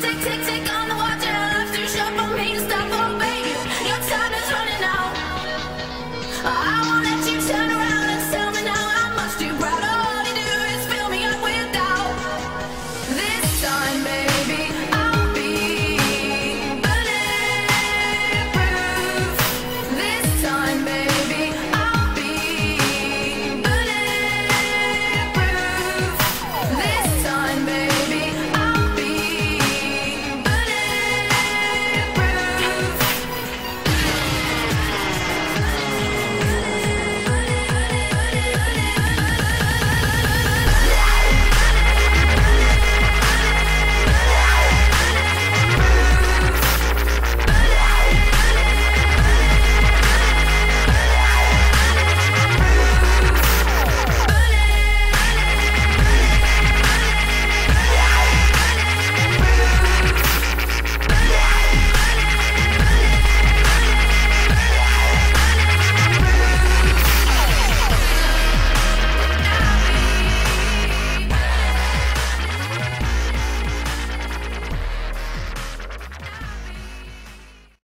take, take, take